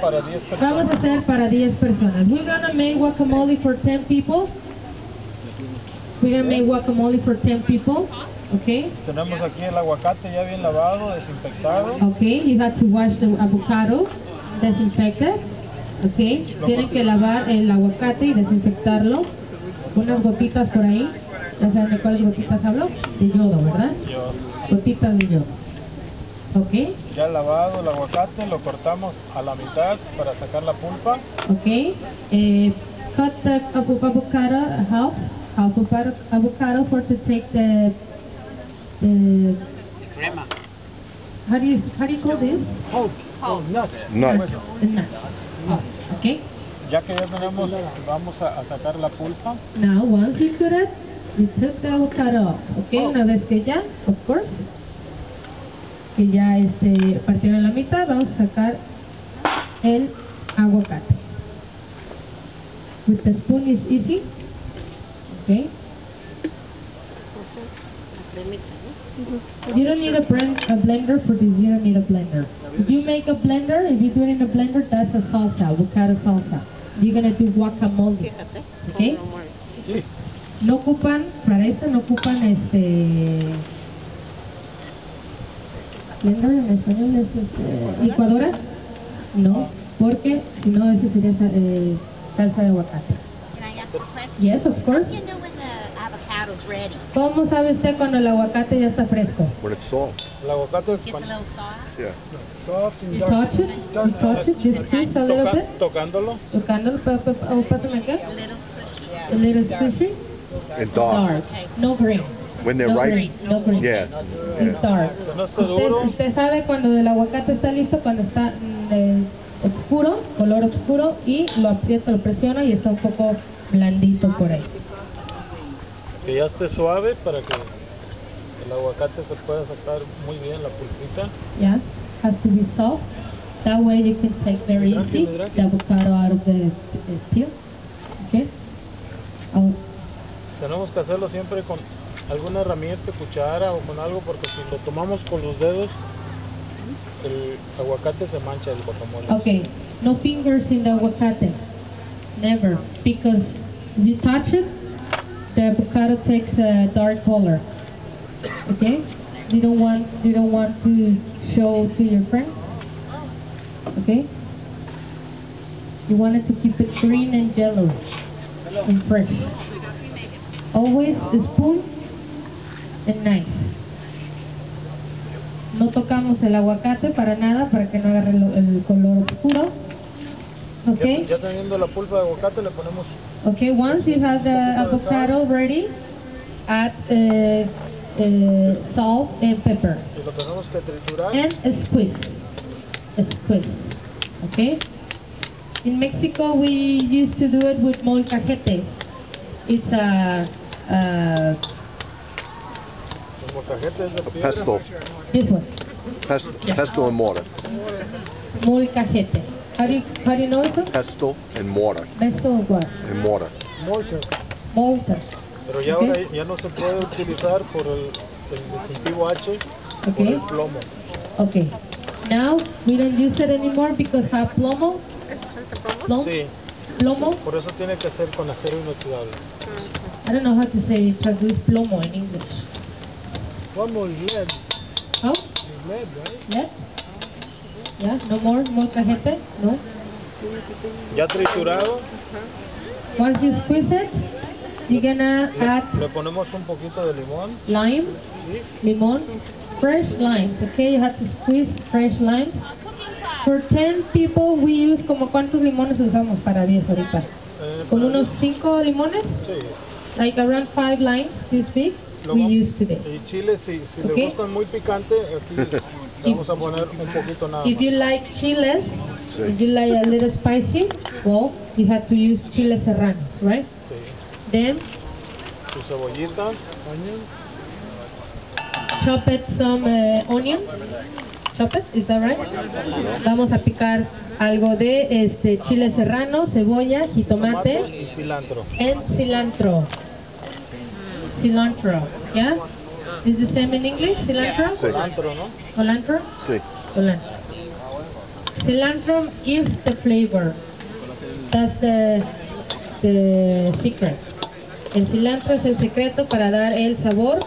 para 10 personas. Vamos a hacer para 10 personas. We're gonna make guacamole for 10 people. We're gonna make guacamole for 10 people. Okay? Tenemos aquí el aguacate ya bien lavado, desinfectado. Okay, you have to wash the avocado, disinfected. Okay, tienen que lavar el aguacate y desinfectarlo. Unas gotitas por ahí. ¿Ya saben de cuáles gotitas hablo? De yodo, ¿verdad? Gotitas de yodo. Okay, ya lavado el aguacate, lo cortamos a la mitad para sacar la pulpa. okay. Eh, cut the avo- avocado half, half avocado- avocado for to take the the Crema. how do you how do you call this? Nut. The nut. Okay. Ya que ya tenemos, vamos a, a sacar la pulpa. Now, once you put it, you took the avocado off, ¿ok? Una vez que ya, of course, que ya este, partieron la mitad, vamos a sacar el aguacate. With the spoon is easy, ¿ok? La cremita, ¿no? You don't need a, blend, a blender for this, you don't need a blender. If you make a blender, if you do it in a blender, that's a salsa, avocado salsa. You're gonna do guacamole, Fíjate. ¿ok? cómo muere. Sí. No ocupan, para esto no ocupan este... ¿Blender en español es este, licuadora? No, porque si no, ese sería eh, salsa de aguacate. Yes, of course. How do you know when the avocado's ready? ¿Cómo sabe usted cuando el aguacate ya está fresco? When it's soft. El aguacate cuando-? Yeah. soft and You dark. touch it, you touch it, just squeeze a little bit. tocándolo. Tocándolo, oh, pásame acá. A little squishy? A little squishy. And dark. Dark, no green. When they're No ripe. green, no green. Yeah. Dark. Esté Usted, usted sabe cuando el aguacate está listo, cuando está eh, oscuro, color oscuro, y lo aprieta, lo presiona y está un poco blandito por ahí. Que ya esté suave para que el aguacate se pueda sacar muy bien la pulpita. Yeah, has to be soft. That way you can take very easy the avocado out of the, the peel. Okay. I'll- Tenemos que hacerlo siempre con alguna herramienta, cuchara o con algo porque si lo tomamos con los dedos el aguacate se mancha el guacamole. Okay, no fingers in the aguacate. Never, because if you touch it, the avocado takes a dark color. Okay, you don't want you don't want to show to your friends. Okay, you wanted to keep it green and yellow and fresh. Always a spoon and knife. No tocamos el aguacate para nada para que no agarre el color oscuro. Okay. ya teniendo la pulpa de aguacate le ponemos Okay, once you have the avocado ready, add uh, uh, salt and pepper y lo tenemos que triturar. and squeeze. Squeeze. Okay? In Mexico, we used to do it with molcajete. It's a, a pestle. this one, Pestle, pestle and mortar. molcajete. How do you, how do you know it? Pestle and mortar. Best of what? And mortar. Mortar. Mortar. Pero ya Ok. ahora ya no se puede utilizar por el, el distintivo H por Okay. el plomo. Okay. Now we don't use it anymore because have plomo. Plomo. Sí, Plomo. por eso tiene que ser con acero inoxidable. I don't know how to say traduce plomo in English. Plomo es lead, How? es lead, right? Yeah. Yeah. No more molcajete. No. Ya triturado, Once you squeeze it, you're gonna le, add le ponemos un poquito de limón. lime, Sí, limon, fresh limes. Okay, you have to squeeze fresh limes. For 10 people, we use como cuántos limones usamos para 10 ahorita? eh, Como unos 5 limones, Sí. like around 5 limes this big. Lo We vamos- use today. Y chile, si, si Ok. le gustan muy picante, aquí le vamos a poner un poquito nada If you más. like chiles, Sí. if you like a little spicy, well, you have to use chile serranos, right? Sí. Then Su cebollita, onion. chop it some uh, onions. Chop it, is that right? Vamos a picar algo de este chile serrano, cebolla, jitomate y cilantro. and cilantro. Cilantro, yeah? Is the same in English? Cilantro? Sí. Cilantro, ¿no? Cilantro? Sí. Cilantro. cilantro gives the flavor. That's the, the secret. El cilantro es el secreto para dar el sabor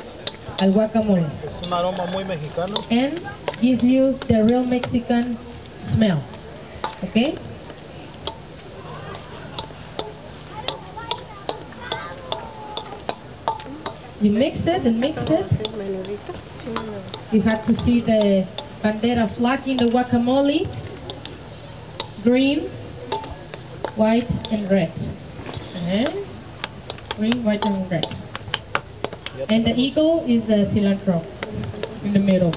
al guacamole. Es un aroma muy mexicano. and gives you the real Mexican smell. Okay? You mix it and mix it. You have to see the bandera flag in the guacamole. Green, white, and red. And green, white, and red. And the eagle is the cilantro in the middle.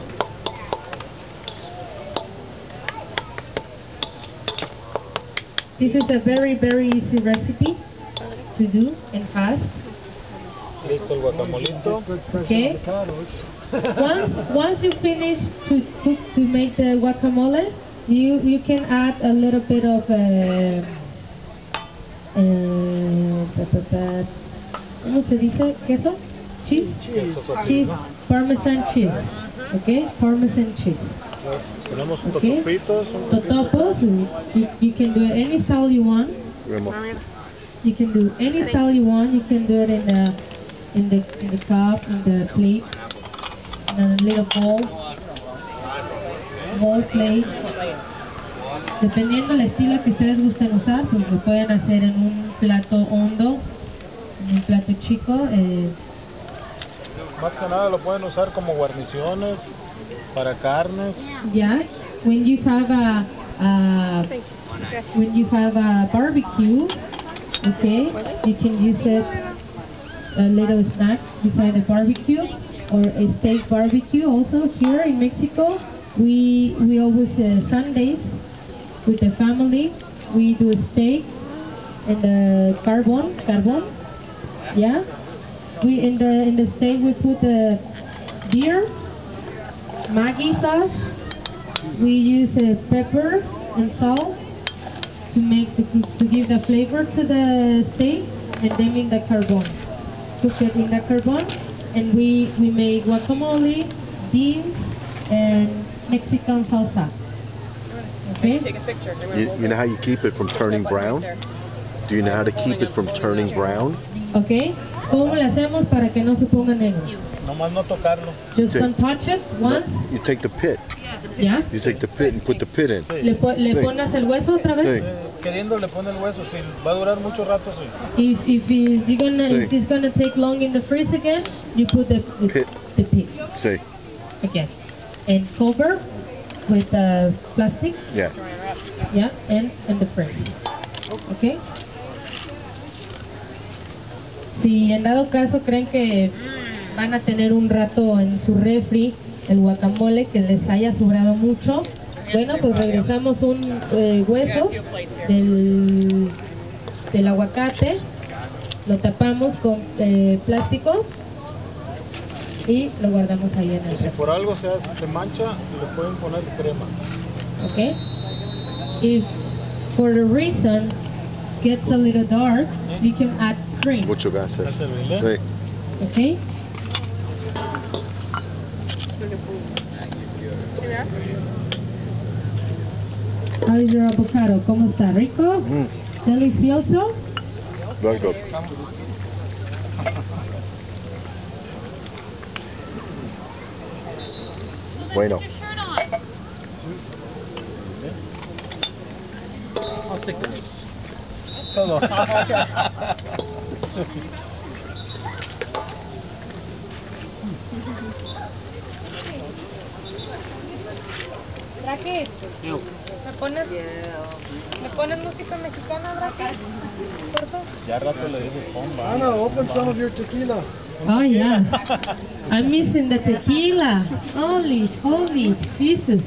This is a very, very easy recipe to do and fast. Listo el guacamolito. Okay. Once, once you finish to cook to make the guacamole, you you can add a little bit of uh, uh, ¿cómo se dice? Queso, cheese, Queso cheese, parmesan cheese. Okay, parmesan cheese. Tenemos Okay. totopitos. Totopos, you, you can do it any style you want. You can do any style you want. You can do it in the in the in the cup, in the plate, in a little bowl, bowl plate. Dependiendo del estilo que ustedes gusten usar, pues lo pueden hacer en un plato hondo, en un plato chico. Eh, Más que nada lo pueden usar como guarniciones para carnes. yeah, when you have a, a when you have a barbecue, okay, you can use it a little snack beside the barbecue or a steak barbecue. Also here in Mexico, we we always uh, Sundays with the family we do a steak and the carbon carbon, yeah. We in the in the steak we put the beer, Maggi sauce. We use uh, pepper and salt to make the to give the flavor to the steak, and then in the carbon, cook it in the carbon, and we we make guacamole, beans, and Mexican salsa. Okay. You, you know how you keep it from turning brown? Do you know how to keep it from turning brown? Okay. ¿Cómo le hacemos para que no se ponga negro? Nomás no tocarlo. Just don't touch it once. You take the pit. Yeah. You take the pit and put the pit in. Le, po- le pones el hueso otra vez. Sí. Queriendo le pone el hueso. Si va a durar mucho rato, sí. If if it's, you're gonna Sí. if it's gonna take long in the freeze again, you put the the Pit. the pit See? again, and cover with uh, plastic, Yeah. yeah, and and the freeze. Okay. Si en dado caso creen que van a tener un rato en su refri el guacamole que les haya sobrado mucho, bueno, pues regresamos un eh, huesos del, del aguacate, lo tapamos con eh, plástico y lo guardamos ahí en el si refri. por algo se, hace- se mancha, le pueden poner crema. Okay? If for the reason gets a little dark, you can add cream. Mucho gracias. ¿Ya se ve? Sí. Okay? How is your avocado? ¿Cómo está? ¿Rico? Mm, ¿Delicioso? good. Bueno. Todo. You. ¿me pones, ¿me pones música mexicana, Drake? Porfa. ya rato le dices bomba. Anna, open some of your tequila. Oh yeah, I'm missing the tequila. Holy, holy Jesus.